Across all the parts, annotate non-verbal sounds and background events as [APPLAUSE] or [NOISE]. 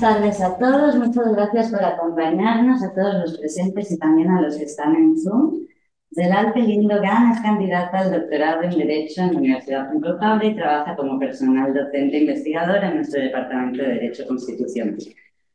Buenas tardes a todos. Muchas gracias por acompañarnos, a todos los presentes y también a los que están en Zoom. Zelal Lindo Gan es candidata al doctorado en Derecho en la Universidad Pompeu y trabaja como personal docente e investigador en nuestro Departamento de Derecho Constitucional.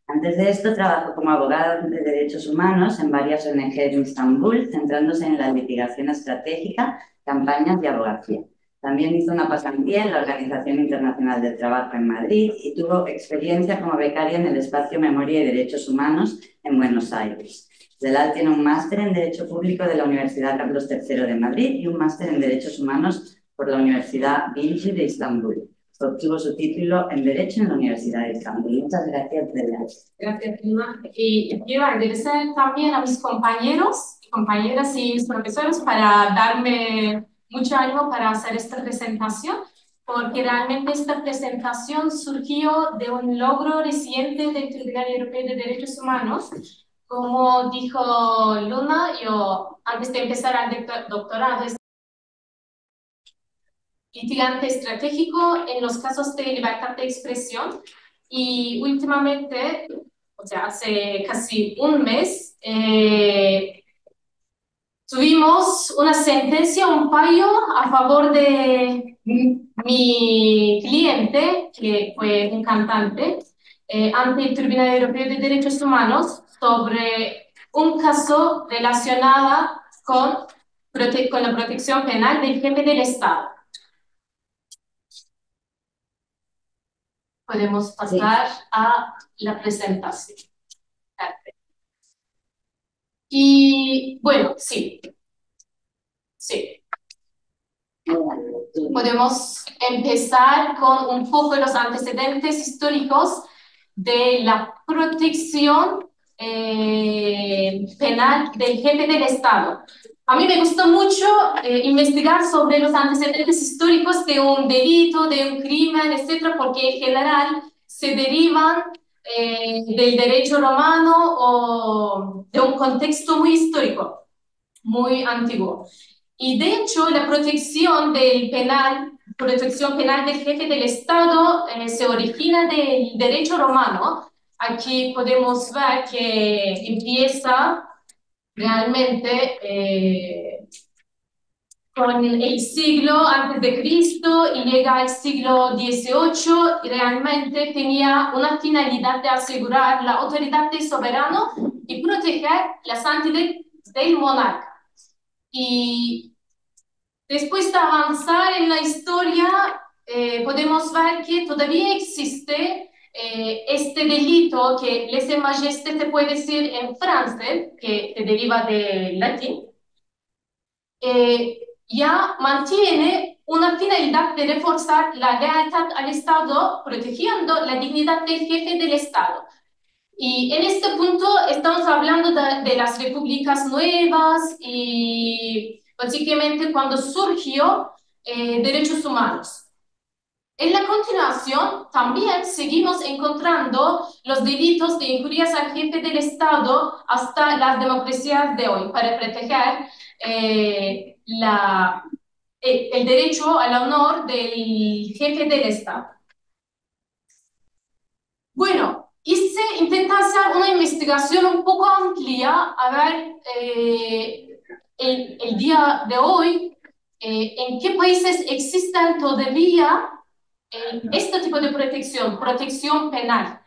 Antes de esto, trabajó como abogada de derechos humanos en varias ONG en Estambul, centrándose en la litigación estratégica, campañas y abogacía. También hizo una pasantía en la Organización Internacional del Trabajo en Madrid y tuvo experiencia como becaria en el espacio Memoria y Derechos Humanos en Buenos Aires. Zelal tiene un máster en Derecho Público de la Universidad Carlos III de Madrid y un máster en Derechos Humanos por la Universidad Bilgi de Estambul. Obtuvo su título en Derecho en la Universidad de Estambul. Muchas gracias, Zelal. Gracias, Lina. Y quiero agradecer también a mis compañeros compañeras y mis profesores para darme mucho ánimo para hacer esta presentación, porque realmente esta presentación surgió de un logro reciente del Tribunal Europeo de Derechos Humanos. Como dijo Luna, yo antes de empezar el doctorado litigante estratégico en los casos de libertad de expresión y últimamente, o sea, hace casi un mes, eh, Tuvimos una sentencia, un fallo a favor de mi cliente, que fue un cantante, eh, ante el Tribunal Europeo de Derechos Humanos sobre un caso relacionado con, con la protección penal del jefe del Estado. Podemos pasar a la presentación. Y bueno, sí. Sí. Podemos empezar con un poco los antecedentes históricos de la protección eh, penal del jefe del Estado. A mí me gustó mucho eh, investigar sobre los antecedentes históricos de un delito, de un crimen, etcétera, porque en general se derivan eh, del derecho romano o de un contexto muy histórico, muy antiguo. Y de hecho, la protección del penal, protección penal del jefe del Estado eh, se origina del derecho romano. Aquí podemos ver que empieza realmente eh, con el siglo antes de Cristo y llega al siglo XVIII y realmente tenía una finalidad de asegurar la autoridad del soberano y proteger la santidad del monarca. Y después de avanzar en la historia, eh, podemos ver que todavía existe eh, este delito que lese majeste se puede decir en francés, que se deriva del latín. Eh, ya mantiene una finalidad de reforzar la lealtad al Estado, protegiendo la dignidad del jefe del Estado. Y en este punto estamos hablando de, las repúblicas nuevas y básicamente cuando surgió eh, derechos humanos. En la continuación, también seguimos encontrando los delitos de injurias al jefe del Estado hasta las democracias de hoy para proteger eh, la, el, derecho al honor del jefe del Estado. Bueno, hice, intenté hacer una investigación un poco amplia, a ver eh, el, día de hoy, eh, en qué países existen todavía eh, este tipo de protección, protección penal.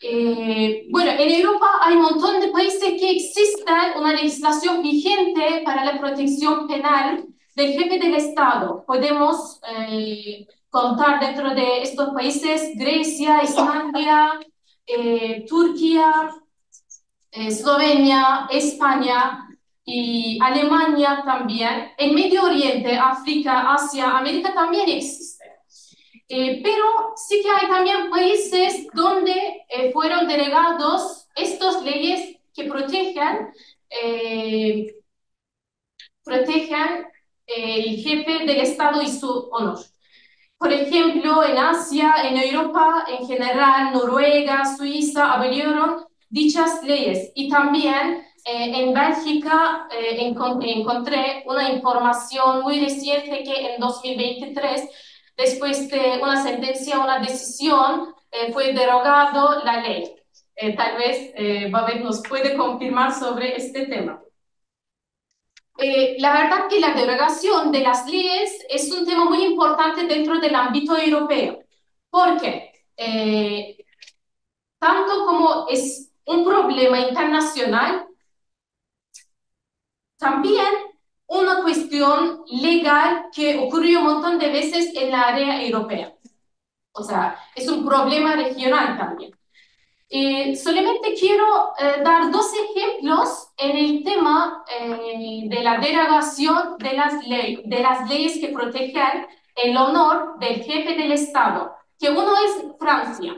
Eh, bueno, en Europa hay un montón de países que existen una legislación vigente para la protección penal del jefe del Estado. Podemos eh, contar dentro de estos países Grecia, Islandia, eh, Turquía, Eslovenia, España y Alemania también. En Medio Oriente, África, Asia, América también existe. Eh, pero sí que hay también países donde eh, fueron delegados estas leyes que protegen, eh, protegen el jefe del Estado y su honor. Por ejemplo, en Asia, en Europa en general, Noruega, Suiza abrieron dichas leyes. Y también en Bélgica encontré una información muy reciente que en 2023 después de una sentencia, una decisión eh, fue derogado la ley. Eh, tal vez eh, Babet nos puede confirmar sobre este tema. la verdad que la derogación de las leyes es un tema muy importante dentro del ámbito europeo. porque Tanto como es un problema internacional, también una cuestión legal que ocurrió un montón de veces en la área europea. O sea, es un problema regional también. Eh, solamente quiero eh, dar dos ejemplos en el tema eh, de la derogación de las, de las leyes que protegen el honor del jefe del Estado, que uno es Francia.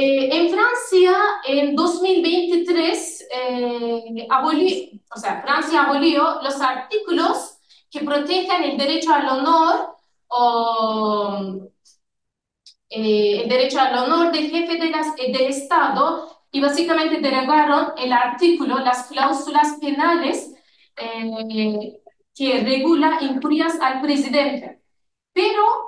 En Francia, en 2023, abolió, o sea, Francia abolió los artículos que protegen el derecho al honor o eh, el derecho al honor del jefe de las, eh, del Estado y básicamente derogaron el artículo, las cláusulas penales eh, que regula injurias al presidente. Pero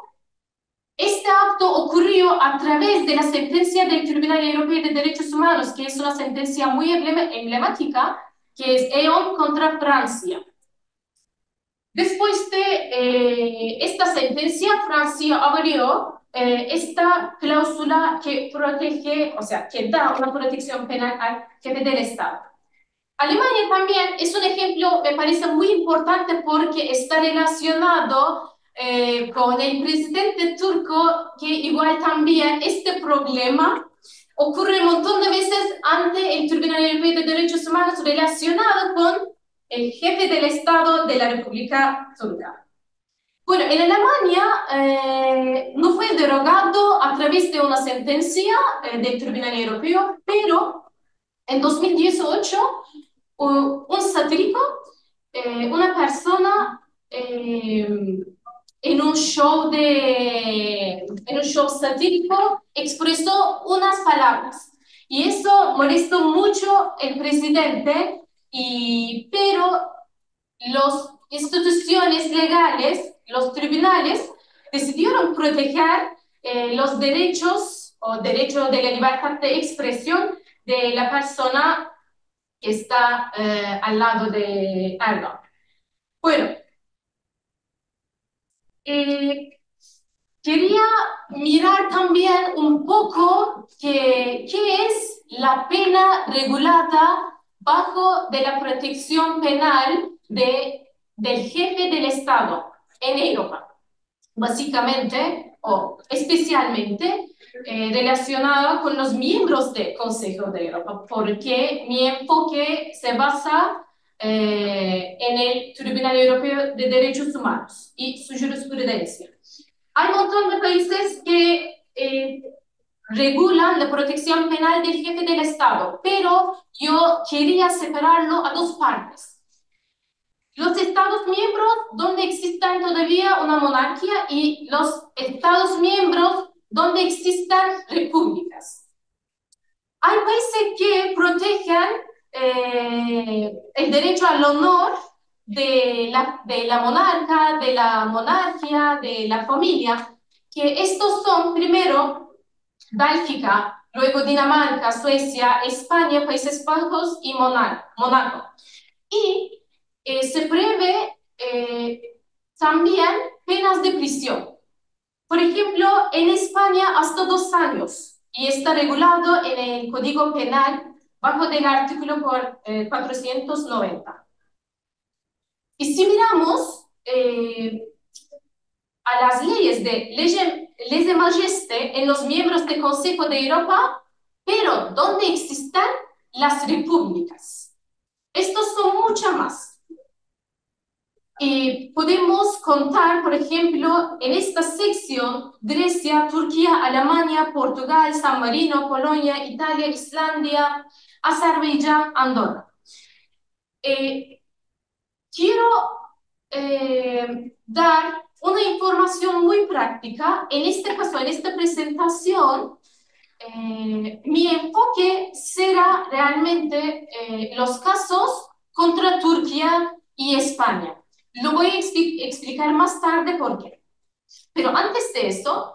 este acto ocurrió a través de la sentencia del Tribunal Europeo de Derechos Humanos, que es una sentencia muy emblemática, que es E.ON contra Francia. Después de esta sentencia, Francia abrió eh, esta cláusula que protege, o sea, que da una protección penal al jefe del Estado. Alemania también es un ejemplo, me parece muy importante porque está relacionado eh, con el presidente turco, que igual también este problema ocurre un montón de veces ante el Tribunal Europeo de Derechos Humanos relacionado con el jefe del Estado de la República Turca. Bueno, en Alemania eh, no fue derogado a través de una sentencia eh, del Tribunal Europeo, pero en 2018 un satírico, eh, una persona en un show de en un show satírico expresó unas palabras y eso molestó mucho el presidente y pero las instituciones legales los tribunales decidieron proteger eh, los derechos o derecho de la libertad de expresión de la persona que está eh, al lado de Erdogan. Bueno, eh, quería mirar también un poco qué es la pena regulada bajo de la protección penal de, del jefe del Estado en Europa, básicamente o especialmente eh, relacionada con los miembros del Consejo de Europa, porque mi enfoque se basa eh, en el Tribunal Europeo de Derechos Humanos y su jurisprudencia. Hay un montón de países que eh, regulan la protección penal del jefe del Estado, pero yo quería separarlo a dos partes. Los Estados miembros donde existan todavía una monarquía y los Estados miembros donde existan repúblicas. Hay países que protegen eh, el derecho al honor de la, de la monarca, de la monarquía, de la familia, que estos son primero Bélgica, luego Dinamarca, Suecia, España, Países Bajos y Mónaco. Y eh, se prevé eh, también penas de prisión. Por ejemplo, en España hasta dos años y está regulado en el Código Penal bajo del artículo 490. Eh, y si miramos a las leyes de leyes de majesté en los miembros del Consejo de Europa, pero donde existan las repúblicas. Estos son mucho más. Y podemos contar, por ejemplo, en esta sección, Grecia, Turquía, Alemania, Portugal, San Marino, Polonia, Italia, Islandia, Azerbaiyán, Andorra. Eh, quiero eh, dar una información muy práctica. En este caso, en esta presentación, eh, mi enfoque será realmente los casos contra Turquía y España. Lo voy a explicar más tarde por qué. Pero antes de esto,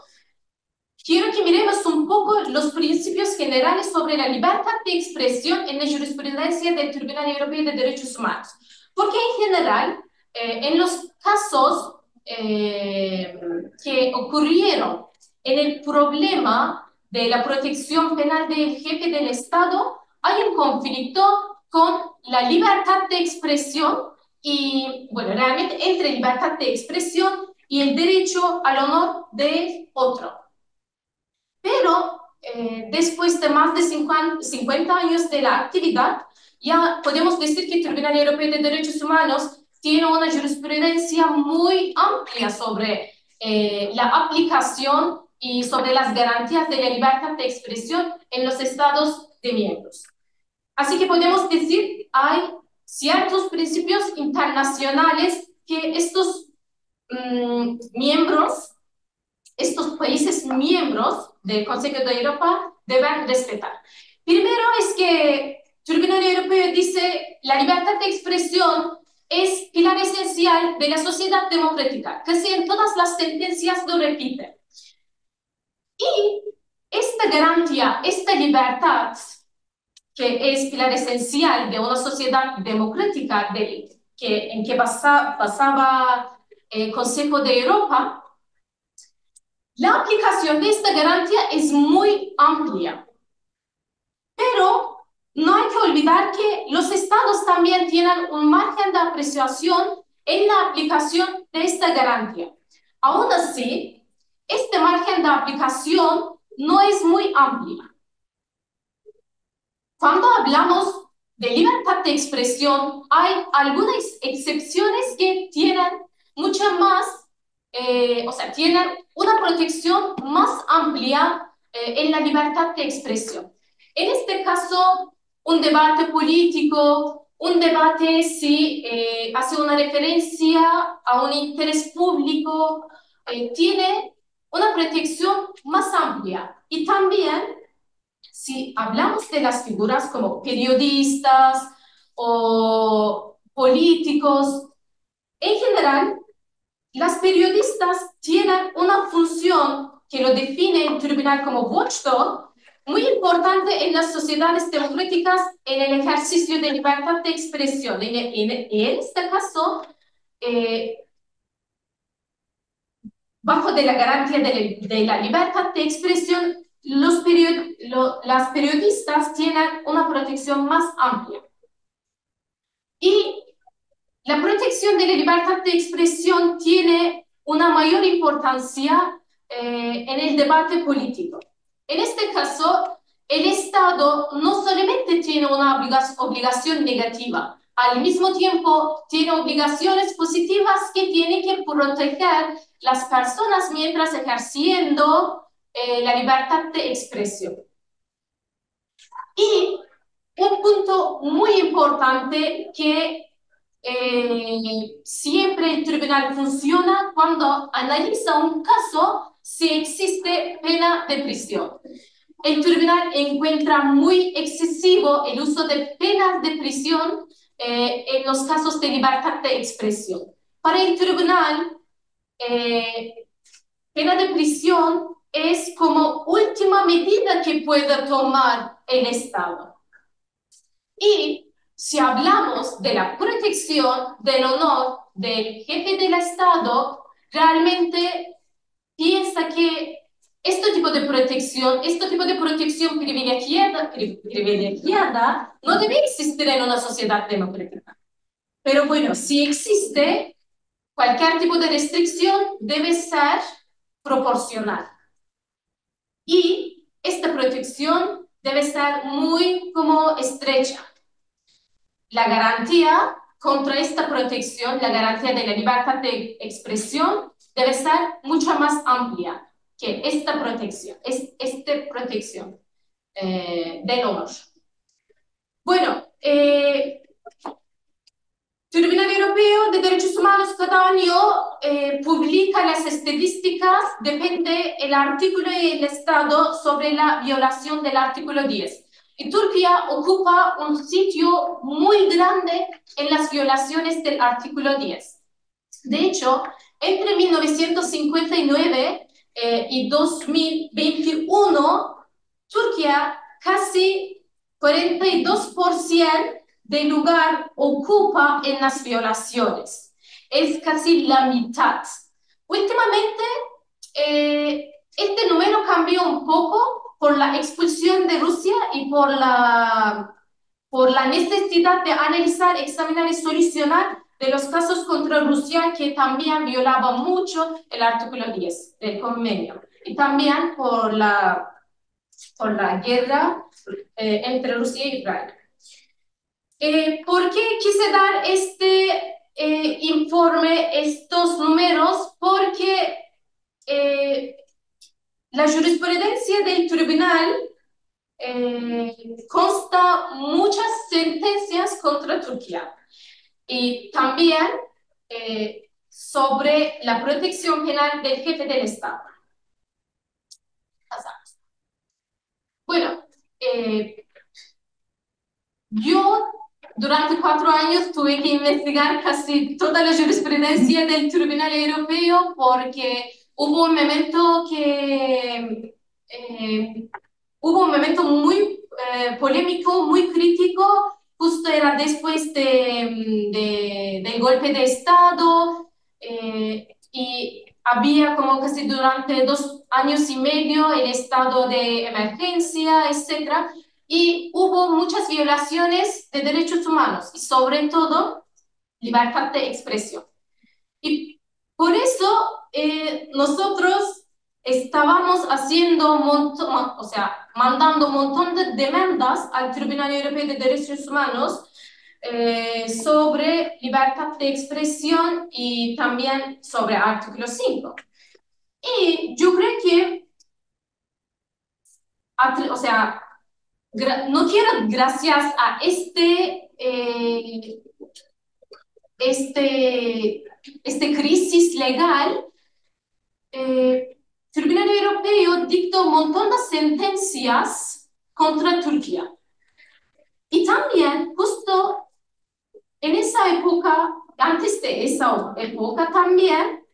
quiero que miremos un poco los principios generales sobre la libertad de expresión en la jurisprudencia del Tribunal Europeo de Derechos Humanos. Porque en general, eh, en los casos eh, que ocurrieron en el problema de la protección penal del jefe del Estado, hay un conflicto con la libertad de expresión y, bueno, realmente entre libertad de expresión y el derecho al honor de otro. Pero eh, después de más de 50 años de la actividad, ya podemos decir que el Tribunal Europeo de Derechos Humanos tiene una jurisprudencia muy amplia sobre eh, la aplicación y sobre las garantías de la libertad de expresión en los Estados de miembros. Así que podemos decir hay ciertos principios internacionales que estos mm, miembros, estos países miembros del Consejo de Europa deben respetar. Primero es que el Tribunal Europeo dice la libertad de expresión es pilar esencial de la sociedad democrática. Casi en todas las sentencias lo repite. Y esta garantía, esta libertad, que es pilar esencial de una sociedad democrática de, que, en que pasaba el Consejo de Europa, la aplicación de esta garantía es muy amplia. Pero no hay que olvidar que los estados también tienen un margen de apreciación en la aplicación de esta garantía. Aún así, este margen de aplicación no es muy amplio. Cuando hablamos de libertad de expresión, hay algunas excepciones que tienen mucha más, eh, o sea, tienen una protección más amplia eh, en la libertad de expresión. En este caso, un debate político, un debate si eh, hace una referencia a un interés público, eh, tiene una protección más amplia. Y también, si hablamos de las figuras como periodistas o políticos, en general, las periodistas tienen una función que lo define el tribunal como watchdog, muy importante en las sociedades democráticas en el ejercicio de libertad de expresión. En, en, en este caso, eh, bajo de la garantía de, de, la libertad de expresión, los period, lo, las periodistas tienen una protección más amplia. Y la protección de la libertad de expresión tiene una mayor importancia eh, en el debate político. En este caso, el Estado no solamente tiene una obligación negativa, al mismo tiempo tiene obligaciones positivas que tiene que proteger las personas mientras ejerciendo eh, la libertad de expresión. Y un punto muy importante que eh, siempre el tribunal funciona cuando analiza un caso si existe pena de prisión. El tribunal encuentra muy excesivo el uso de penas de prisión eh, en los casos de libertad de expresión. Para el tribunal, eh, pena de prisión es como última medida que puede tomar el Estado. Y si hablamos de la protección del honor del jefe del Estado, realmente piensa que este tipo de protección, este tipo de protección privilegiada, privilegiada no debe existir en una sociedad democrática. Pero bueno, si existe, cualquier tipo de restricción debe ser proporcional. Y esta protección debe ser muy como estrecha. La garantía contra esta protección, la garantía de la libertad de expresión, debe ser mucho más amplia que esta protección, es, esta protección eh, del honor. Bueno, eh, Tribunal Europeo de Derechos Humanos cada año eh, publica las estadísticas, depende el artículo y el Estado sobre la violación del artículo 10. Y Turquía ocupa un sitio muy grande en las violaciones del artículo 10. De hecho, entre 1959 eh, y 2021, Turquía casi 42% del lugar ocupa en las violaciones. Es casi la mitad. Últimamente, eh, este número cambió un poco por la expulsión de Rusia y por la, por la necesidad de analizar, examinar y solucionar de los casos contra Rusia que también violaba mucho el artículo 10 del convenio y también por la, por la guerra eh, entre Rusia y Ucrania. Eh, ¿Por qué quise dar este eh, informe, estos números? Porque la jurisprudencia del tribunal consta muchas sentencias contra Turquía y también eh, sobre la protección penal del jefe del Estado. Bueno, eh, yo durante cuatro años tuve que investigar casi toda la jurisprudencia del Tribunal Europeo porque hubo un momento que eh, hubo un momento muy polémico, muy crítico justo era después de, de, del golpe de Estado eh, y había como casi durante dos años y medio el estado de emergencia, etc. Y hubo muchas violaciones de derechos humanos y sobre todo libertad de expresión. Y por eso eh, nosotros estábamos haciendo, montón, o sea, mandando un montón de demandas al Tribunal Europeo de Derechos Humanos eh, sobre libertad de expresión y también sobre artículo 5. Y yo creo que, o sea, no quiero gracias a este, eh, este, este crisis legal, eh, Tribunal Europeo dictó un montón de sentencias contra Turquía. Y también, justo en esa época, antes de esa época también,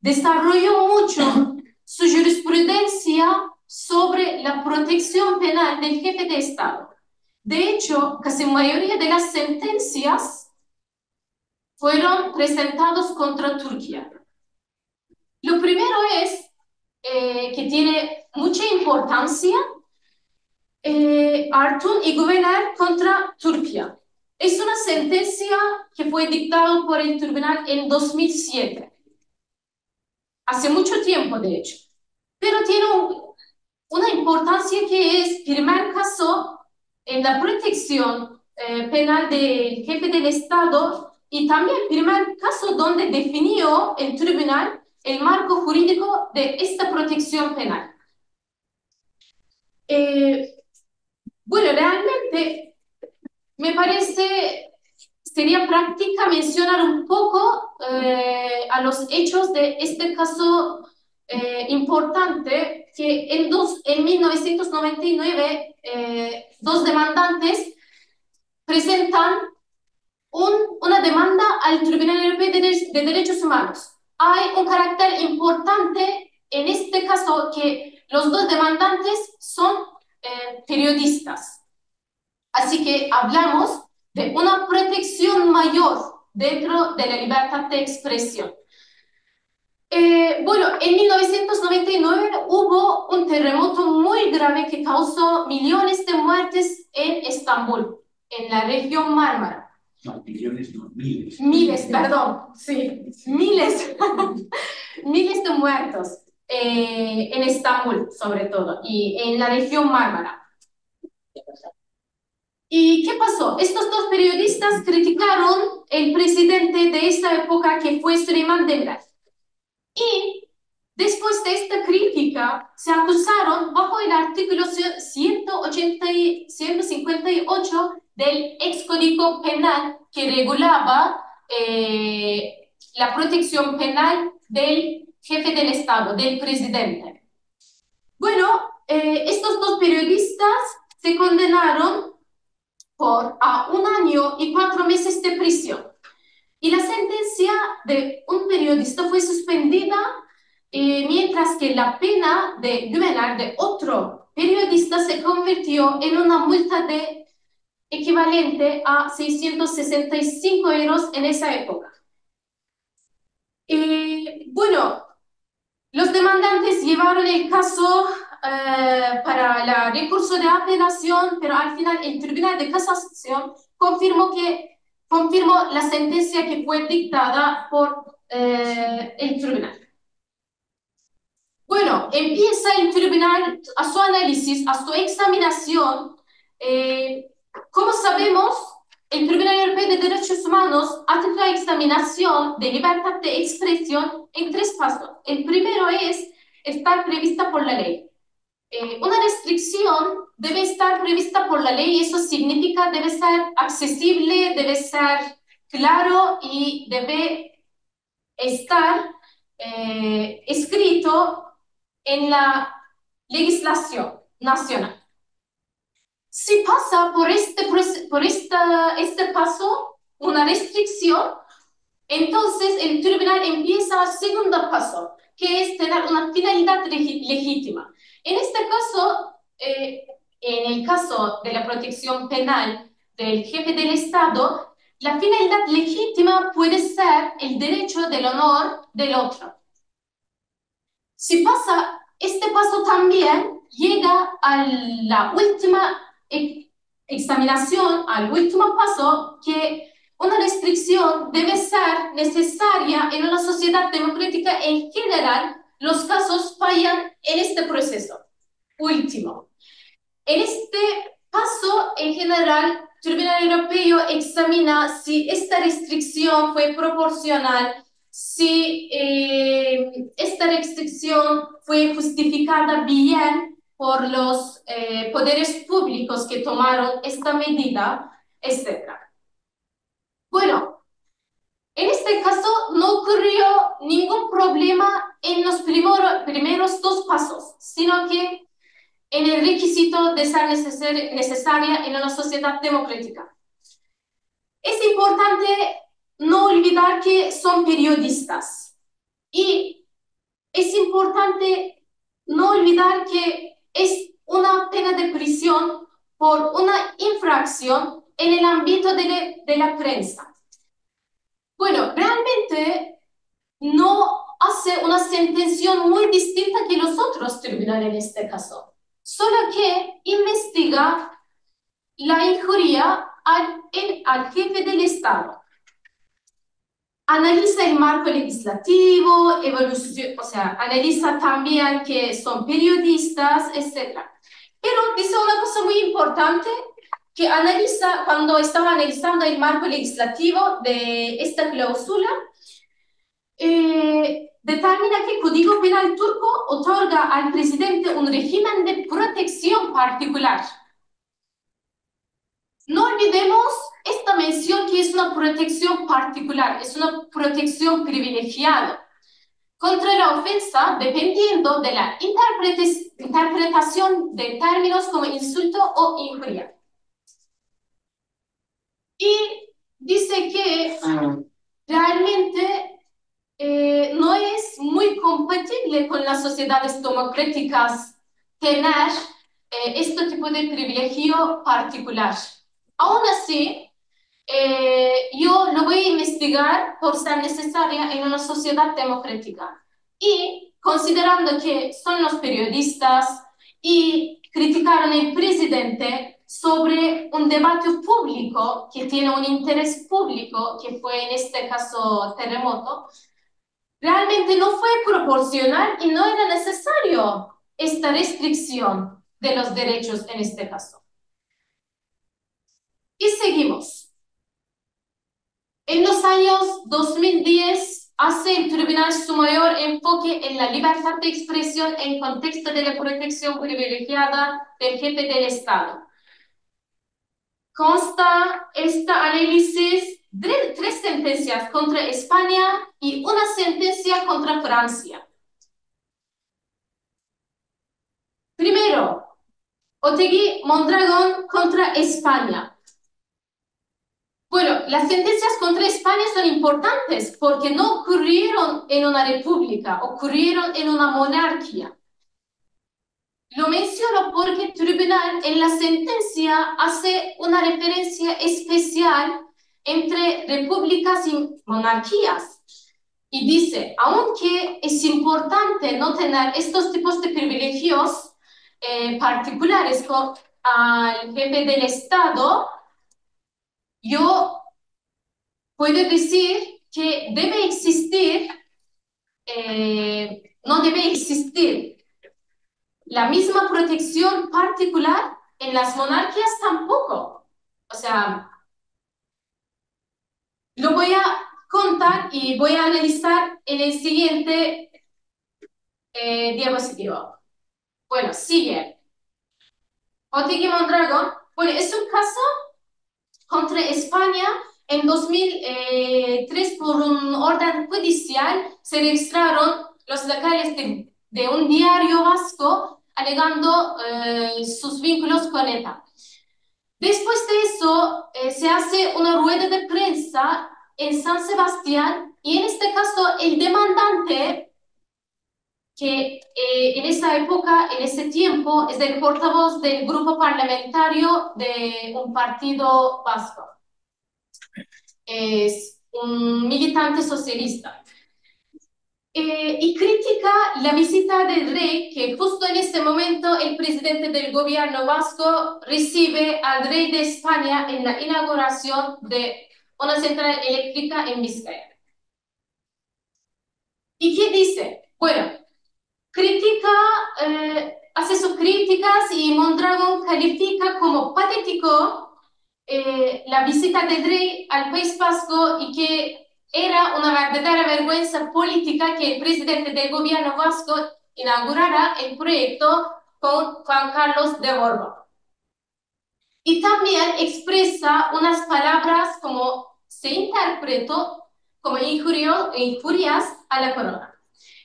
desarrolló mucho su jurisprudencia sobre la protección penal del jefe de Estado. De hecho, casi mayoría de las sentencias fueron presentadas contra Turquía. Lo primero es eh, que tiene mucha importancia, eh, Artun y Gobernar contra Turquía. Es una sentencia que fue dictada por el tribunal en 2007. Hace mucho tiempo, de hecho. Pero tiene una importancia que es primer caso en la protección eh, penal del jefe del Estado y también primer caso donde definió el tribunal el marco jurídico de esta protección penal. Eh, bueno, realmente me parece, sería práctica mencionar un poco eh, a los hechos de este caso eh, importante que en, dos, en 1999 dos demandantes presentan un, una demanda al Tribunal Europeo de Derechos Humanos hay un carácter importante en este caso que los dos demandantes son eh, periodistas. Así que hablamos de una protección mayor dentro de la libertad de expresión. Eh, bueno, en 1999 hubo un terremoto muy grave que causó millones de muertes en Estambul, en la región Mármara. No, millones, no, miles. Miles, perdón, sí, miles, [LAUGHS] miles de muertos eh, en Estambul, sobre todo, y en la región Mármara. ¿Y qué pasó? Estos dos periodistas criticaron el presidente de esta época, que fue Süleyman Demirel. Y después de esta crítica, se acusaron bajo el artículo 180 158 del ex código penal que regulaba eh, la protección penal del jefe del Estado, del presidente. Bueno, eh, estos dos periodistas se condenaron por a un año y cuatro meses de prisión. Y la sentencia de un periodista fue suspendida eh, mientras que la pena de Güvener, de otro periodista, se convirtió en una multa de equivalente a 665 euros en esa época. Eh, bueno, los demandantes llevaron el caso eh, para el recurso de apelación, pero al final el Tribunal de Casación confirmó, que, confirmó la sentencia que fue dictada por eh, el tribunal. Bueno, empieza el tribunal a su análisis, a su examinación. Eh, como sabemos, el Tribunal Europeo de Derechos Humanos hace la examinación de libertad de expresión en tres pasos. El primero es estar prevista por la ley. Eh, una restricción debe estar prevista por la ley eso significa debe ser accesible, debe ser claro y debe estar eh, escrito en la legislación nacional. Si pasa por este, por esta, este paso una restricción, entonces el tribunal empieza el segundo paso, que es tener una finalidad legítima. En este caso, eh, en el caso de la protección penal del jefe del Estado, la finalidad legítima puede ser el derecho del honor del otro. Si pasa este paso también, llega a la última examinación, al último paso, que una restricción debe ser necesaria en una sociedad democrática en general los casos fallan en este proceso. Último. En este paso, en general, el Tribunal Europeo examina si esta restricción fue proporcional, si eh, esta restricción fue justificada bien por los eh, poderes públicos que tomaron esta medida, etc. Bueno, en este caso no ocurrió ningún problema en los primeros dos pasos, sino que en el requisito de ser necesaria en una sociedad democrática. Es importante no olvidar que son periodistas y es importante no olvidar que es una pena de prisión por una infracción en el ámbito de, la prensa. Bueno, realmente no hace una sentencia muy distinta que los otros tribunales en este caso, solo que investiga la injuria al, al jefe del Estado. Analiza el marco legislativo, evolución, o sea, analiza también que son periodistas, etc. Pero dice una cosa muy importante que analiza, cuando estaba analizando el marco legislativo de esta cláusula, eh, determina que el Código Penal turco otorga al presidente un régimen de protección particular. No olvidemos esta mención que es una protección particular, es una protección privilegiada contra la ofensa dependiendo de la interpretación de términos como insulto o injuria. Y dice que ah. realmente eh, no es muy compatible con las sociedades democráticas tener eh, este tipo de privilegio particular. Aún así, eh, yo lo voy a investigar por ser necesaria en una sociedad democrática. Y considerando que son los periodistas y criticaron al presidente, sobre un debate público que tiene un interés público, que fue en este caso terremoto, realmente no fue proporcional y no era necesario esta restricción de los derechos en este caso. Y seguimos. En los años 2010 hace el tribunal su mayor enfoque en la libertad de expresión en contexto de la protección privilegiada del jefe del Estado consta este análisis de tres sentencias contra España y una sentencia contra Francia. Primero, Otegui Mondragón contra España. Bueno, las sentencias contra España son importantes porque no ocurrieron en una república, ocurrieron en una monarquía. Lo menciono porque el tribunal en la sentencia hace una referencia especial entre repúblicas y monarquías. Y dice, aunque es importante no tener estos tipos de privilegios eh, particulares con al jefe del Estado, yo puedo decir que debe existir, eh, no debe existir la misma protección particular en las monarquías tampoco. O sea, lo voy a contar y voy a analizar en el siguiente eh, diapositivo. Bueno, sigue. Otegi Mondragón. Bueno, es un caso contra España. En 2003, por un orden judicial, se registraron los locales de, de un diario vasco alegando eh, sus vínculos con ETA. Después de eso, eh, se hace una rueda de prensa en San Sebastián y en este caso el demandante, que eh, en esa época, en ese tiempo, es el portavoz del grupo parlamentario de un partido vasco. Es un militante socialista. Eh, y critica la visita del rey, que justo en este momento el presidente del gobierno vasco recibe al rey de España en la inauguración de una central eléctrica en Vizcaya. ¿Y qué dice? Bueno, critica, eh, hace sus críticas y Mondragón califica como patético eh, la visita del rey al país vasco y que era una verdadera vergüenza política que el presidente del gobierno vasco inaugurara el proyecto con Juan Carlos de Borbón. Y también expresa unas palabras como se interpretó como injurias a la corona.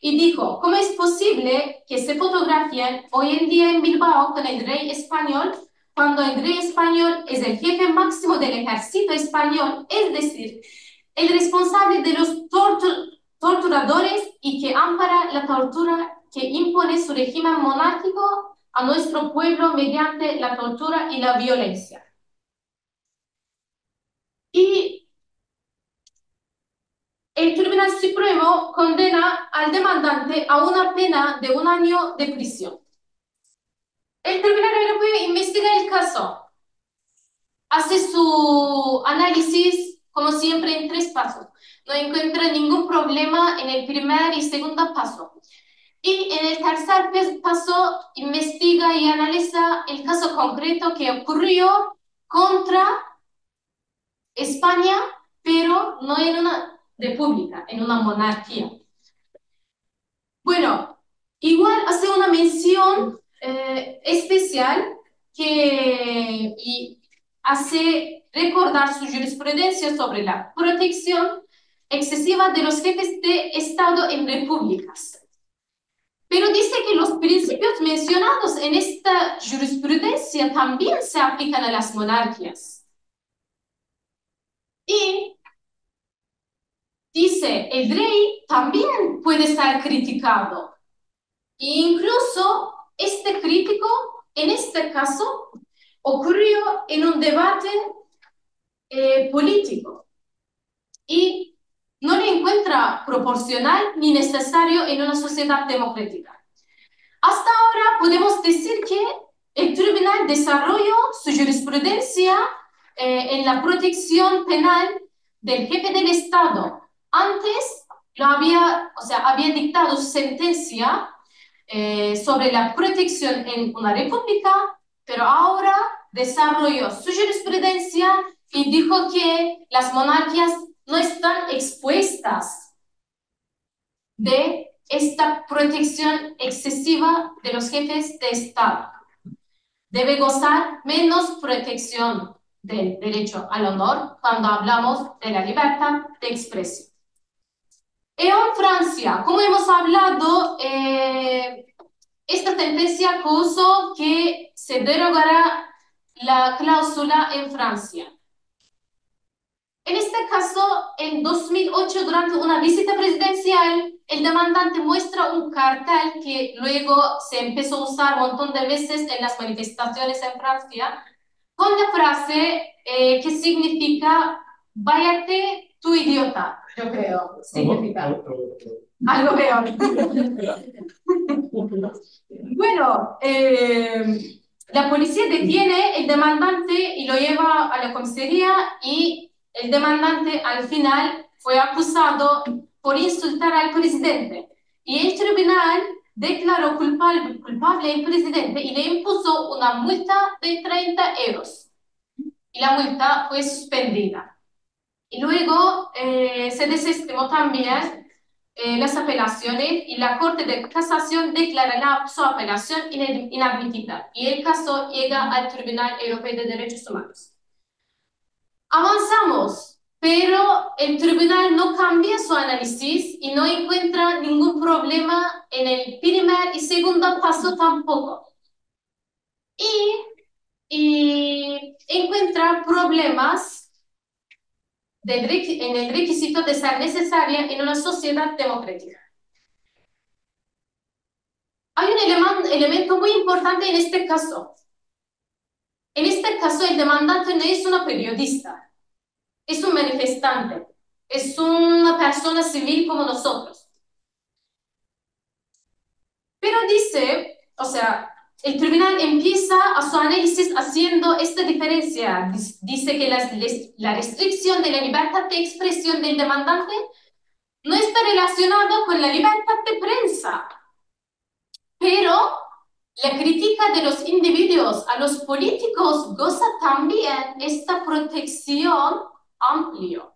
Y dijo, ¿cómo es posible que se fotografien hoy en día en Bilbao con el rey español cuando el rey español es el jefe máximo del ejército español? Es decir, el responsable de los torturadores y que ampara la tortura que impone su régimen monárquico a nuestro pueblo mediante la tortura y la violencia. Y el Tribunal Supremo condena al demandante a una pena de un año de prisión. El Tribunal Europeo investiga el caso, hace su análisis como siempre, en tres pasos. No encuentra ningún problema en el primer y segundo paso. Y en el tercer paso, investiga y analiza el caso concreto que ocurrió contra España, pero no en una república, en una monarquía. Bueno, igual hace una mención eh, especial que y hace recordar su jurisprudencia sobre la protección excesiva de los jefes de Estado en repúblicas. Pero dice que los principios mencionados en esta jurisprudencia también se aplican a las monarquías. Y dice, el rey también puede ser criticado. Incluso este crítico, en este caso, ocurrió en un debate eh, político y no le encuentra proporcional ni necesario en una sociedad democrática. Hasta ahora podemos decir que el tribunal desarrolló su jurisprudencia eh, en la protección penal del jefe del Estado. Antes lo había, o sea, había dictado sentencia eh, sobre la protección en una república, pero ahora desarrolló su jurisprudencia y dijo que las monarquías no están expuestas de esta protección excesiva de los jefes de Estado. Debe gozar menos protección del derecho al honor cuando hablamos de la libertad de expresión. En Francia, como hemos hablado, eh, esta sentencia causó que se derogará la cláusula en Francia. En este caso, en 2008, durante una visita presidencial, el demandante muestra un cartel que luego se empezó a usar un montón de veces en las manifestaciones en Francia, con la frase eh, que significa, váyate tu idiota, yo creo, significa. Algo peor. [LAUGHS] bueno, eh, la policía detiene el demandante y lo lleva a la comisaría y el demandante al final fue acusado por insultar al presidente. Y el tribunal declaró culpable, culpable al presidente y le impuso una multa de 30 euros. Y la multa fue suspendida. Y luego eh, se desestimó también eh, las apelaciones y la Corte de Casación declara la, su apelación inadmitida y el caso llega al Tribunal Europeo de Derechos Humanos. Avanzamos, pero el tribunal no cambia su análisis y no encuentra ningún problema en el primer y segundo paso tampoco. Y, y encuentra problemas en el requisito de ser necesaria en una sociedad democrática. Hay un elemento muy importante en este caso. En este caso, el demandante no es una periodista, es un manifestante, es una persona civil como nosotros. Pero dice, o sea, el tribunal empieza a su análisis haciendo esta diferencia. Dice que la restricción de la libertad de expresión del demandante no está relacionada con la libertad de prensa, pero la crítica de los individuos a los políticos goza también esta protección amplia.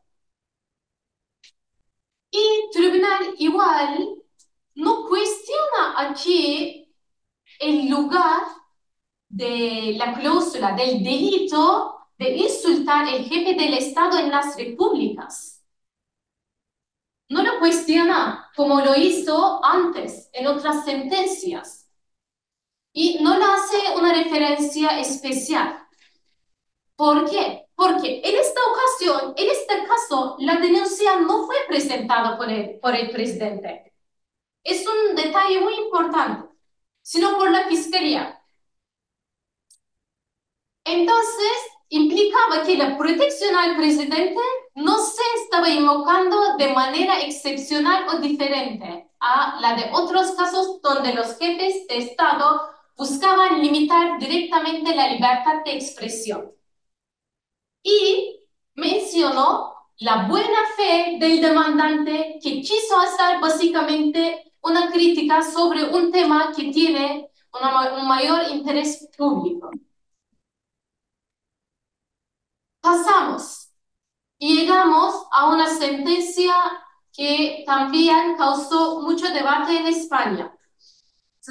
Y tribunal igual no cuestiona aquí el lugar de la cláusula del delito de insultar el jefe del Estado en las repúblicas. No lo cuestiona como lo hizo antes en otras sentencias. Y no hace una referencia especial. ¿Por qué? Porque en esta ocasión, en este caso, la denuncia no fue presentada por el presidente. Es un detalle muy importante sino por la fiscalía. Entonces, implicaba que la protección al presidente no se estaba invocando de manera excepcional o diferente a la de otros casos donde los jefes de Estado buscaban limitar directamente la libertad de expresión. Y mencionó la buena fe del demandante que quiso hacer básicamente una crítica sobre un tema que tiene un mayor interés público. Pasamos y llegamos a una sentencia que también causó mucho debate en España.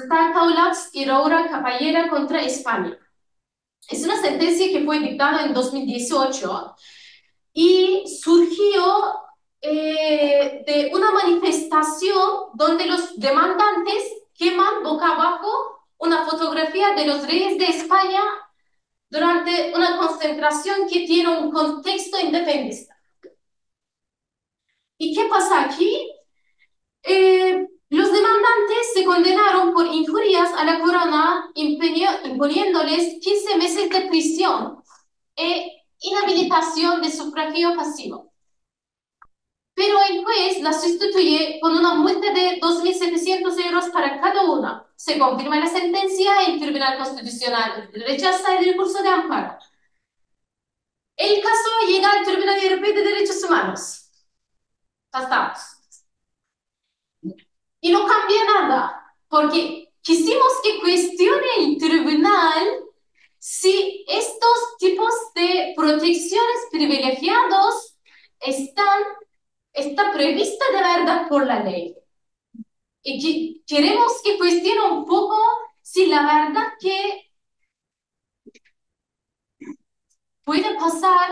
Taulax y Raura Caballera contra España. Es una sentencia que fue dictada en 2018 y surgió eh, de una manifestación donde los demandantes queman boca abajo una fotografía de los reyes de España durante una concentración que tiene un contexto independentista. ¿Y qué pasa aquí? Eh, los demandantes se condenaron por injurias a la corona, imponiéndoles 15 meses de prisión e inhabilitación de sufragio pasivo pero el juez la sustituye con una multa de 2.700 euros para cada una. Se confirma la sentencia, el Tribunal Constitucional rechaza el recurso de amparo. El caso llega al Tribunal Europeo de Derechos Humanos. Pasamos. Y no cambia nada, porque quisimos que cuestione el tribunal si estos tipos de protecciones privilegiados están está prevista de verdad por la ley. Y queremos que cuestione un poco si la verdad que puede pasar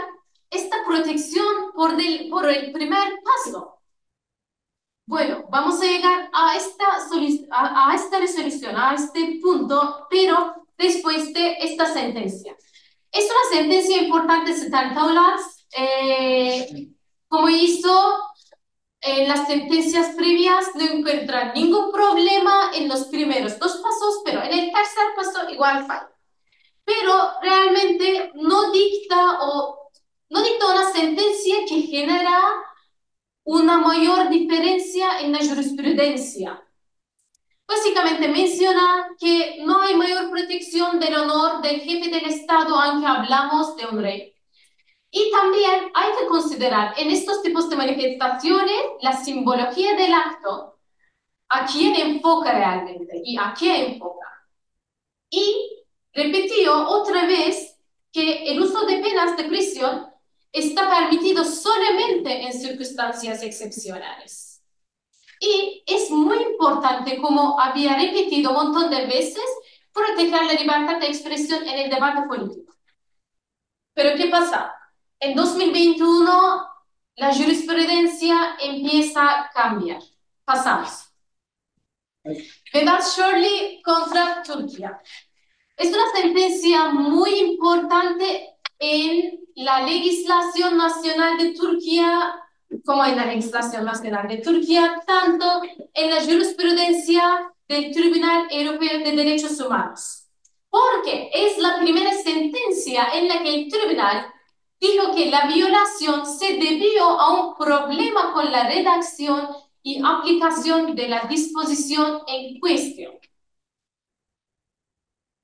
esta protección por, del, por el primer paso. Bueno, vamos a llegar a esta, a, a esta resolución, a este punto, pero después de esta sentencia. Es una sentencia importante, 70 horas, eh, como hizo en las sentencias previas, no encuentra ningún problema en los primeros dos pasos, pero en el tercer paso igual falla. Pero realmente no dicta o no dicta una sentencia que genera una mayor diferencia en la jurisprudencia. Básicamente menciona que no hay mayor protección del honor del jefe del Estado aunque hablamos de un rey. Y también hay que considerar en estos tipos de manifestaciones la simbología del acto, a quién enfoca realmente y a qué enfoca. Y repitió otra vez que el uso de penas de prisión está permitido solamente en circunstancias excepcionales. Y es muy importante, como había repetido un montón de veces, proteger la libertad de expresión en el debate político. Pero ¿qué pasa? En 2021 la jurisprudencia empieza a cambiar. Pasamos. Vedat Shirley contra Turquía. Es una sentencia muy importante en la legislación nacional de Turquía, como en la legislación nacional de Turquía, tanto en la jurisprudencia del Tribunal Europeo de Derechos Humanos. Porque es la primera sentencia en la que el tribunal dijo que la violación se debió a un problema con la redacción y aplicación de la disposición en cuestión.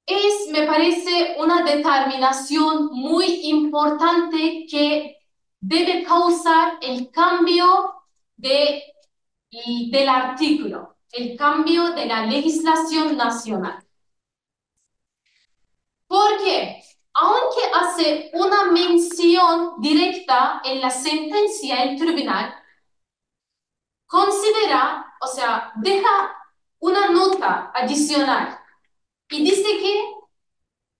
Es, me parece, una determinación muy importante que debe causar el cambio de, del artículo, el cambio de la legislación nacional. ¿Por qué? Aunque hace una mención directa en la sentencia del tribunal, considera, o sea, deja una nota adicional y dice que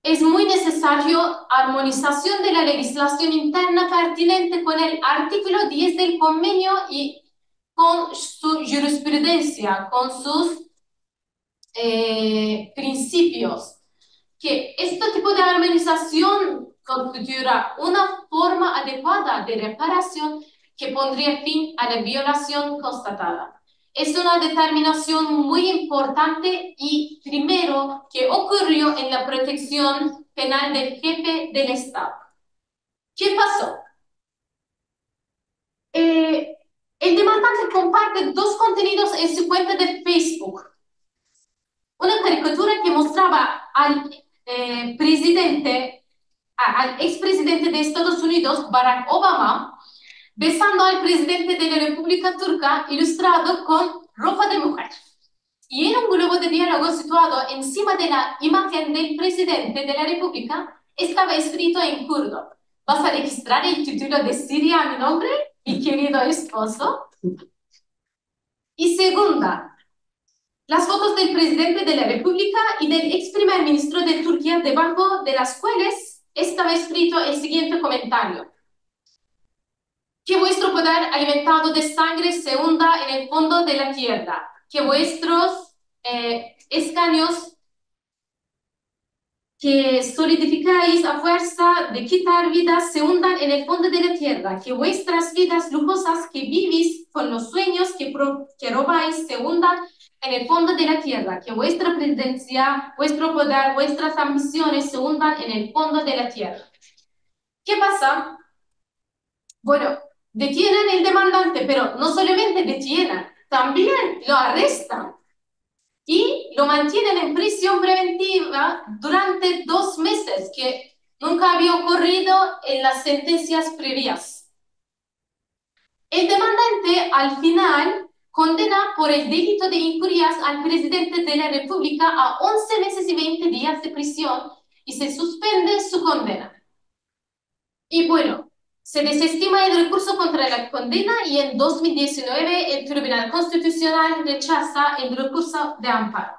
es muy necesario armonización de la legislación interna pertinente con el artículo 10 del convenio y con su jurisprudencia, con sus eh, principios que este tipo de armonización constituirá una forma adecuada de reparación que pondría fin a la violación constatada. Es una determinación muy importante y primero que ocurrió en la protección penal del jefe del Estado. ¿Qué pasó? Eh, el demandante comparte dos contenidos en su cuenta de Facebook. Una caricatura que mostraba al eh, presidente, al expresidente de Estados Unidos, Barack Obama, besando al presidente de la República Turca, ilustrado con ropa de mujer. Y en un globo de diálogo situado encima de la imagen del presidente de la República, estaba escrito en kurdo. ¿Vas a registrar el título de Siria a mi nombre, mi querido esposo? Y segunda, las fotos del presidente de la República y del ex primer ministro de Turquía, debajo de las cuales estaba escrito el siguiente comentario. Que vuestro poder alimentado de sangre se hunda en el fondo de la tierra, que vuestros eh, escaños que solidificáis a fuerza de quitar vidas se hundan en el fondo de la tierra, que vuestras vidas lujosas que vivís con los sueños que, que robáis se hundan en el fondo de la tierra, que vuestra presencia, vuestro poder, vuestras ambiciones se hundan en el fondo de la tierra. ¿Qué pasa? Bueno, detienen el demandante, pero no solamente detienen, también lo arrestan y lo mantienen en prisión preventiva durante dos meses, que nunca había ocurrido en las sentencias previas. El demandante al final condena por el delito de injurias al presidente de la República a 11 meses y 20 días de prisión y se suspende su condena. Y bueno, se desestima el recurso contra la condena y en 2019 el Tribunal Constitucional rechaza el recurso de amparo.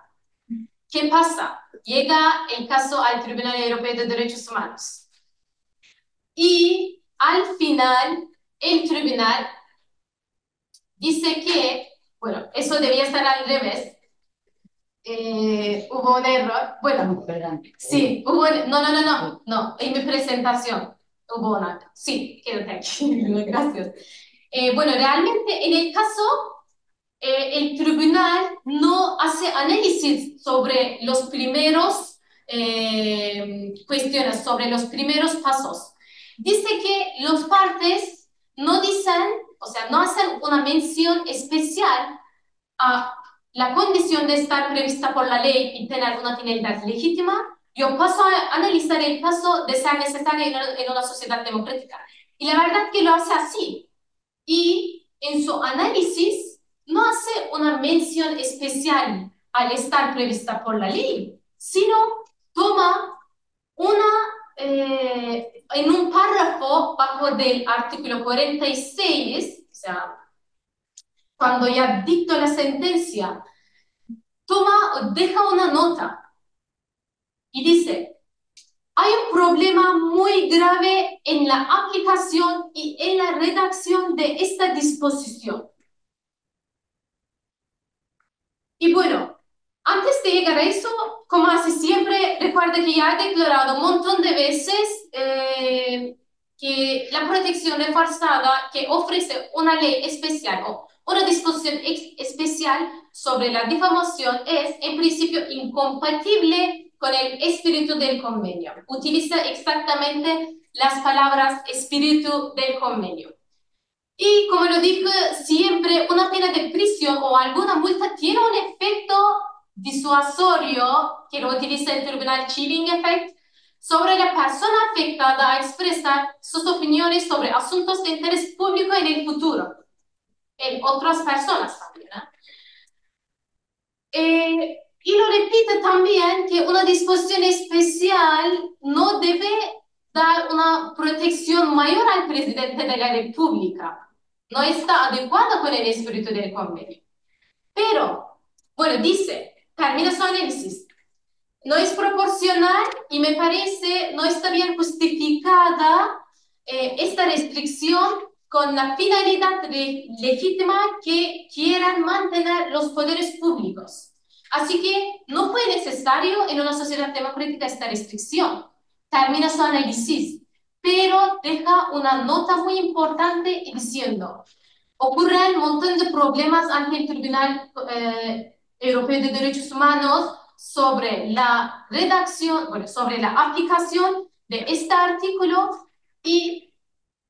¿Qué pasa? Llega el caso al Tribunal Europeo de Derechos Humanos. Y al final, el tribunal dice que, bueno, eso debía estar al revés. Eh, hubo un error. Bueno, sí, hubo, no, no, no, no, no, en mi presentación hubo una, sí, quédate aquí, [LAUGHS] gracias. Eh, bueno, realmente en el caso, eh, el tribunal no hace análisis sobre los primeros eh, cuestiones, sobre los primeros pasos. Dice que los partes no dicen, o sea, no hacen una mención especial a la condición de estar prevista por la ley y tener una finalidad legítima, yo paso a analizar el caso de ser necesario en una sociedad democrática. Y la verdad que lo hace así. Y en su análisis no hace una mención especial al estar prevista por la ley, sino toma una, eh, en un párrafo bajo del artículo 46, o sea, cuando ya dicto la sentencia, toma, deja una nota y dice, hay un problema muy grave en la aplicación y en la redacción de esta disposición. Y bueno, antes de llegar a eso, como hace siempre, recuerda que ya he declarado un montón de veces eh, que la protección reforzada que ofrece una ley especial o una disposición especial sobre la difamación es, en principio, incompatible con el espíritu del convenio. Utiliza exactamente las palabras espíritu del convenio. Y como lo dije siempre, una pena de prisión o alguna multa tiene un efecto disuasorio, que lo utiliza el tribunal Chilling Effect, sobre la persona afectada a expresar sus opiniones sobre asuntos de interés público en el futuro en otras personas también. Eh, y lo repite también que una disposición especial no debe dar una protección mayor al presidente de la República. No está adecuado con el espíritu del convenio. Pero, bueno, dice, termina su análisis. No es proporcional y me parece no está bien justificada eh, esta restricción con la finalidad legítima que quieran mantener los poderes públicos. Así que no fue necesario en una sociedad democrática esta restricción. Termina su análisis, pero deja una nota muy importante diciendo, ocurren un montón de problemas ante el Tribunal eh, Europeo de Derechos Humanos sobre la redacción, bueno, sobre la aplicación de este artículo y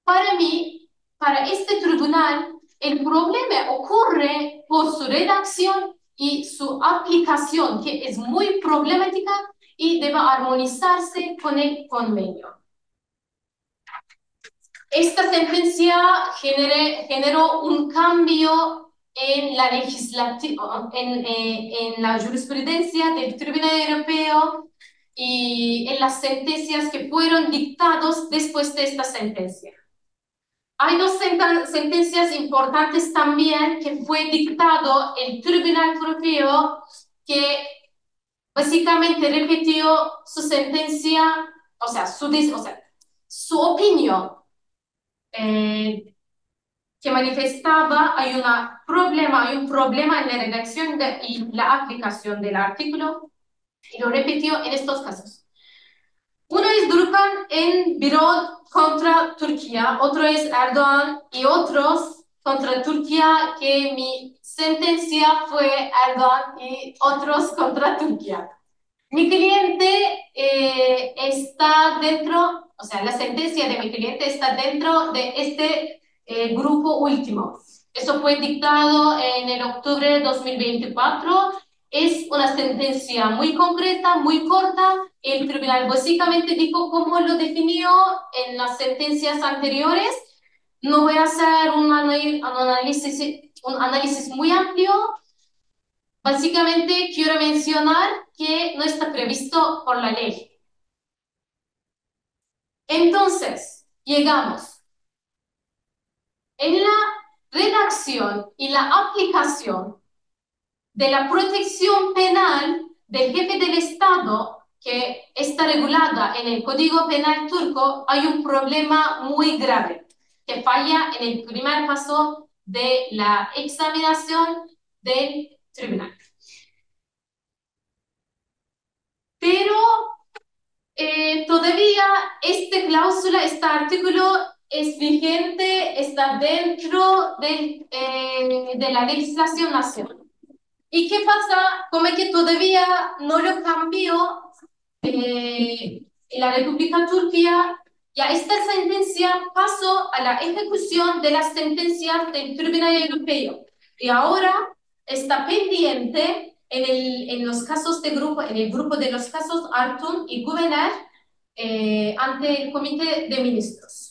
para mí para este tribunal, el problema ocurre por su redacción y su aplicación, que es muy problemática y debe armonizarse con el convenio. Esta sentencia generó un cambio en la, en, eh, en la jurisprudencia del Tribunal Europeo y en las sentencias que fueron dictados después de esta sentencia. Hay dos sentencias importantes también que fue dictado el Tribunal Europeo que básicamente repitió su sentencia, o sea, su, o sea, su opinión eh, que manifestaba hay un problema, hay un problema en la redacción de, y la aplicación del artículo y lo repitió en estos casos. Uno es Durkan en Birol contra Turquía, otro es Erdogan y otros contra Turquía, que mi sentencia fue Erdogan y otros contra Turquía. Mi cliente eh, está dentro, o sea, la sentencia de mi cliente está dentro de este eh, grupo último. Eso fue dictado en el octubre de 2024 es una sentencia muy concreta, muy corta. El tribunal básicamente dijo cómo lo definió en las sentencias anteriores. No voy a hacer un análisis, un análisis muy amplio. Básicamente quiero mencionar que no está previsto por la ley. Entonces, llegamos. En la redacción y la aplicación de la protección penal del jefe del Estado, que está regulada en el Código Penal turco, hay un problema muy grave que falla en el primer paso de la examinación del tribunal. Pero eh, todavía esta cláusula, este artículo es vigente, está dentro del, eh, de la legislación nacional. ¿Y qué pasa? Como es que todavía no lo cambió eh, la República Turquía, ya esta sentencia pasó a la ejecución de las sentencias del Tribunal Europeo y ahora está pendiente en, el, en los casos de grupo, en el grupo de los casos Artun y Guvener eh, ante el Comité de Ministros.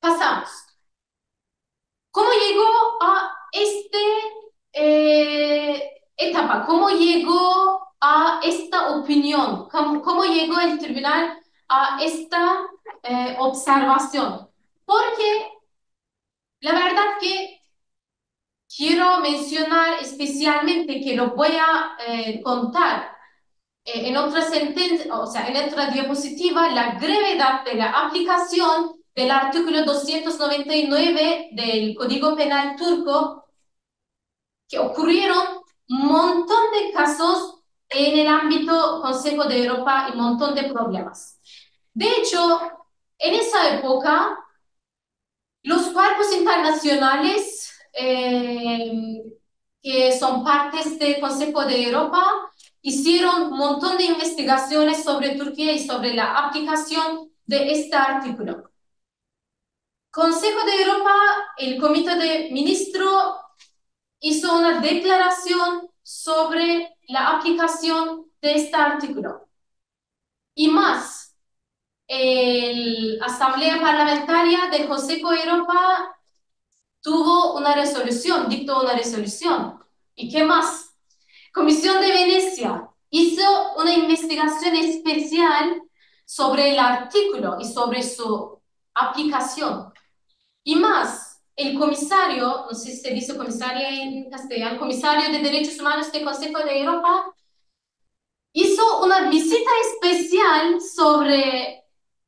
Pasamos. ¿Cómo llegó a esta eh, etapa? ¿Cómo llegó a esta opinión? ¿Cómo, cómo llegó el tribunal a esta eh, observación? Porque la verdad que quiero mencionar especialmente que lo voy a eh, contar eh, en otra sentencia, o sea, en otra diapositiva, la gravedad de la aplicación del artículo 299 del Código Penal turco, que ocurrieron un montón de casos en el ámbito Consejo de Europa y un montón de problemas. De hecho, en esa época, los cuerpos internacionales eh, que son partes del Consejo de Europa hicieron un montón de investigaciones sobre Turquía y sobre la aplicación de este artículo. Consejo de Europa, el Comité de Ministros hizo una declaración sobre la aplicación de este artículo. Y más, la Asamblea Parlamentaria de Consejo de Europa tuvo una resolución, dictó una resolución. ¿Y qué más? Comisión de Venecia hizo una investigación especial sobre el artículo y sobre su aplicación. Y más, el comisario, no sé si se dice comisario en castellano, comisario de Derechos Humanos del Consejo de Europa, hizo una visita especial sobre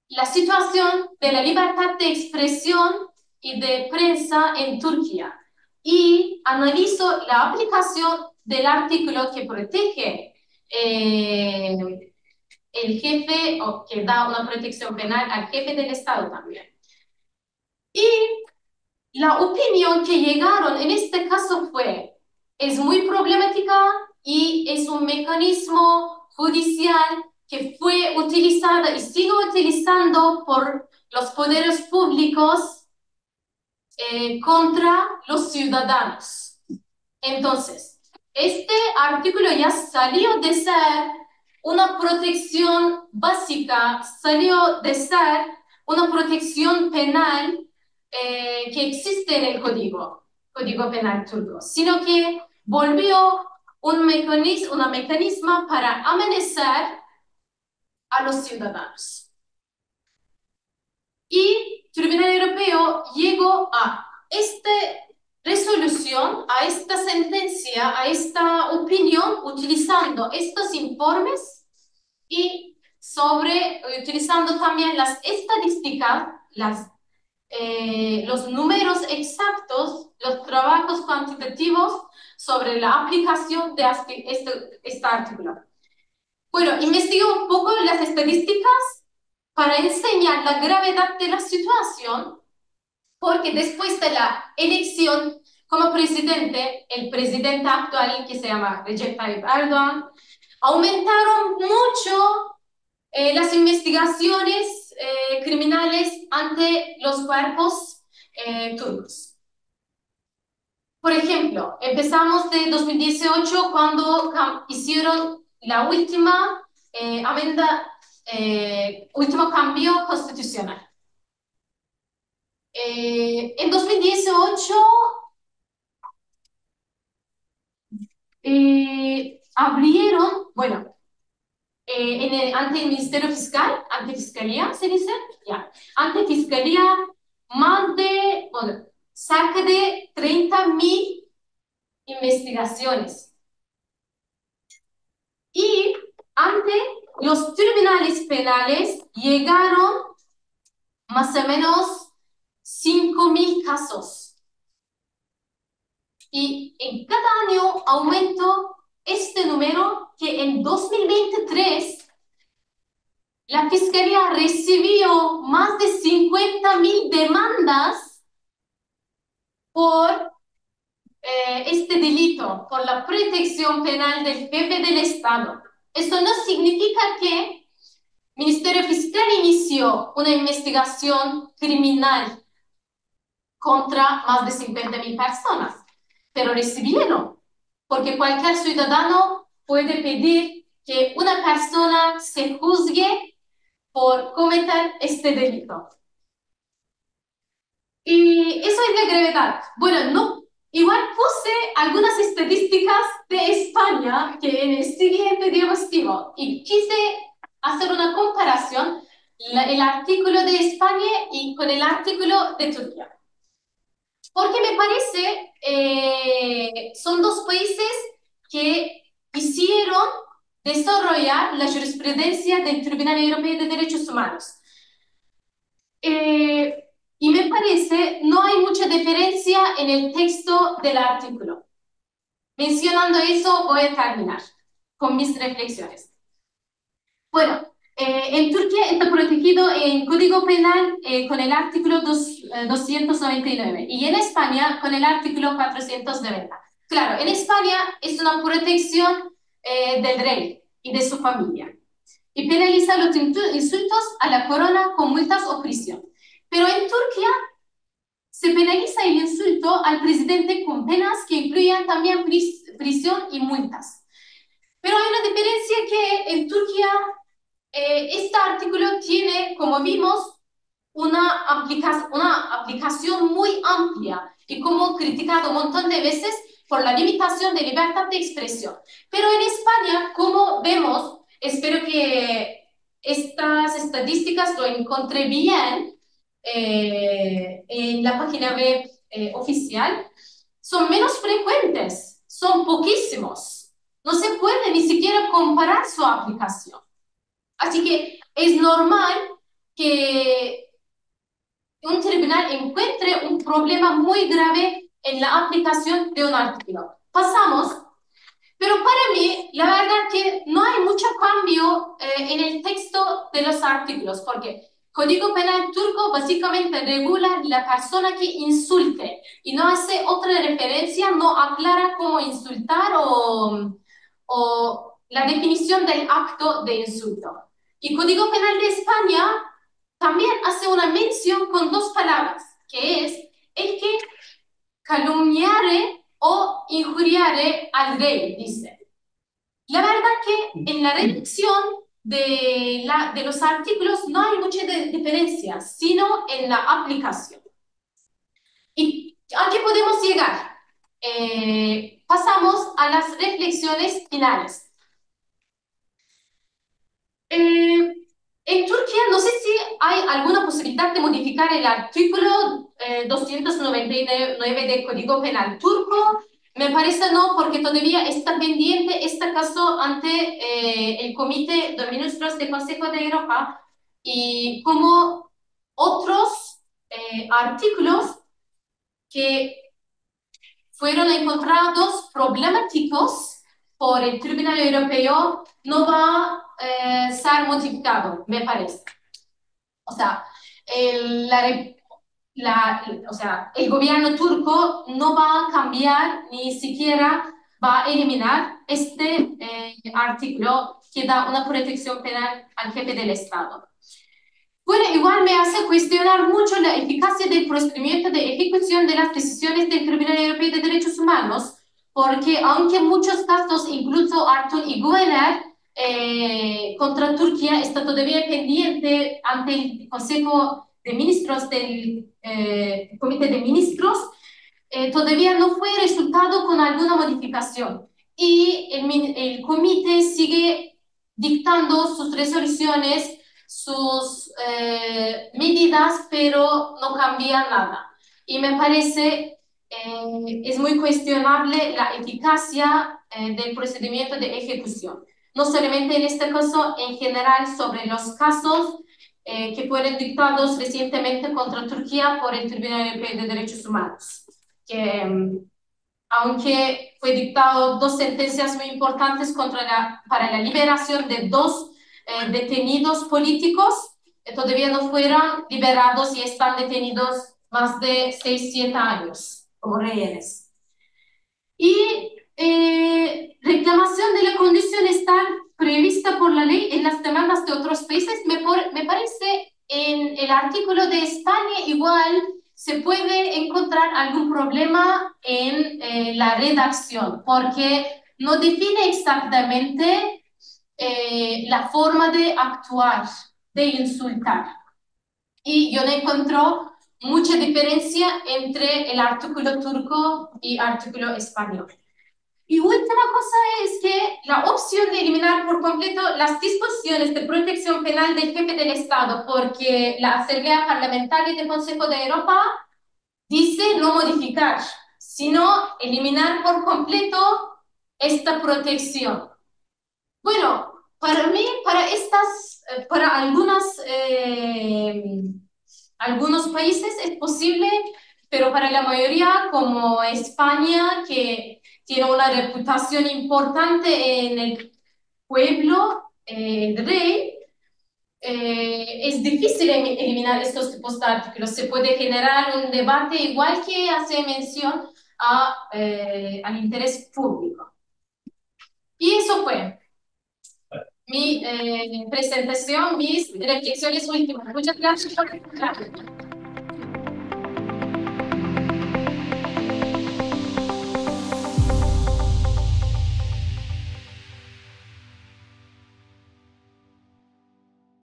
la situación de la libertad de expresión y de prensa en Turquía y analizó la aplicación del artículo que protege eh, el jefe o que da una protección penal al jefe del Estado también. Y la opinión que llegaron en este caso fue, es muy problemática y es un mecanismo judicial que fue utilizado y sigue utilizando por los poderes públicos eh, contra los ciudadanos. Entonces, este artículo ya salió de ser una protección básica, salió de ser una protección penal eh, que existe en el código, código penal turco, sino que volvió un mecanismo, una mecanismo para amenazar a los ciudadanos. Y el Tribunal Europeo llegó a esta resolución, a esta sentencia, a esta opinión, utilizando estos informes y sobre, utilizando también las estadísticas, las, eh, los números exactos, los trabajos cuantitativos sobre la aplicación de este, este artículo. Bueno, investigué un poco las estadísticas para enseñar la gravedad de la situación, porque después de la elección como presidente, el presidente actual, que se llama Recep Tayyip Erdogan, aumentaron mucho eh, las investigaciones eh, criminales ante los cuerpos eh, turcos. Por ejemplo, empezamos de 2018 cuando hicieron la última eh, eh, último cambio constitucional. Eh, en 2018 abrieron, bueno, ante el Ministerio Fiscal, ante Fiscalía, se dice, ya, ante Fiscalía, más de, bueno, cerca de 30.000 investigaciones. Y ante los tribunales penales llegaron más o menos 5.000 casos. Y en cada año aumentó este número que en 2023 la Fiscalía recibió más de 50 mil demandas por eh, este delito, por la protección penal del jefe del Estado. Eso no significa que el Ministerio Fiscal inició una investigación criminal contra más de 50 mil personas, pero recibieron, porque cualquier ciudadano puede pedir que una persona se juzgue por cometer este delito. Y eso es la gravedad. Bueno, no, igual puse algunas estadísticas de España que en el siguiente diapositiva y quise hacer una comparación el artículo de España y con el artículo de Turquía. Porque me parece, eh, son dos países que hicieron desarrollar la jurisprudencia del Tribunal Europeo de Derechos Humanos. Eh, y me parece, no hay mucha diferencia en el texto del artículo. Mencionando eso, voy a terminar con mis reflexiones. Bueno, eh, en Turquía está protegido en Código Penal eh, con el artículo 299 y en España con el artículo 490. Claro, en España es una protección eh, del rey y de su familia y penaliza los insultos a la corona con multas o prisión. Pero en Turquía se penaliza el insulto al presidente con penas que incluyen también prisión y multas. Pero hay una diferencia que en Turquía eh, este artículo tiene, como vimos, una, aplica una aplicación muy amplia y como criticado un montón de veces por la limitación de libertad de expresión. Pero en España, como vemos, espero que estas estadísticas lo encontré bien eh, en la página web eh, oficial, son menos frecuentes, son poquísimos. No se puede ni siquiera comparar su aplicación. Así que es normal que un tribunal encuentre un problema muy grave en la aplicación de un artículo. Pasamos, pero para mí, la verdad que no hay mucho cambio eh, en el texto de los artículos, porque Código Penal turco básicamente regula la persona que insulte y no hace otra referencia, no aclara cómo insultar o, o la definición del acto de insulto. Y Código Penal de España también hace una mención con dos palabras, que es el que calumniare o injuriare al rey, dice. La verdad que en la redacción de, la, de los artículos no hay mucha diferencia, sino en la aplicación. ¿Y a qué podemos llegar? Eh, pasamos a las reflexiones finales. En Turquía no sé si hay alguna posibilidad de modificar el artículo 299 eh, del Código Penal turco. Me parece no, porque todavía está pendiente este caso ante eh, el Comité de Ministros del Consejo de Europa y como otros artículos que fueron encontrados problemáticos por el Tribunal Europeo no va a eh, ser modificado, me parece. O sea, el, la, o sea, el gobierno turco no va a cambiar ni siquiera va a eliminar este eh, artículo que da una protección penal al jefe del Estado. Bueno, igual me hace cuestionar mucho la eficacia del procedimiento de ejecución de las decisiones del Tribunal Europeo de Derechos Humanos, porque aunque muchos casos, incluso Artur Igueler, eh, contra Turquía está todavía pendiente ante el Consejo de Ministros del eh, Comité de Ministros, eh, todavía no fue resultado con alguna modificación. Y el, el comité sigue dictando sus resoluciones, sus medidas, pero no cambia nada. Y me parece eh, es muy cuestionable la eficacia eh, del procedimiento de ejecución. No solamente en este caso, en general sobre los casos eh, que fueron dictados recientemente contra Turquía por el Tribunal Europeo de Derechos Humanos, que mm, aunque fue dictado dos sentencias muy importantes contra la, para la liberación de dos eh, detenidos políticos eh, todavía no fueron liberados y están detenidos más de 6, 7 años como rehenes. Y eh, reclamación de la condición está prevista por la ley en las demandas de otros países. Me, me parece en el artículo de España igual se puede encontrar algún problema en eh, la redacción, porque no define exactamente eh, la forma de actuar, de insultar. Y yo no encuentro mucha diferencia entre el artículo turco y artículo español. Y última cosa es que la opción de eliminar por completo las disposiciones de protección penal del jefe del Estado, porque la Asamblea Parlamentaria del Consejo de Europa dice no modificar, sino eliminar por completo esta protección. Bueno, para mí, para estas, eh, para algunas, eh, algunos países es posible, pero para la mayoría, como España, que tiene una reputación importante en el pueblo, el rey, eh, es difícil eliminar estos tipos de artículos. Se puede generar un debate igual que hace mención a, eh, al interés público. Y eso fue mi eh, presentación, mis reflexiones últimas. Muchas gracias por.